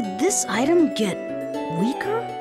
Did this item get weaker?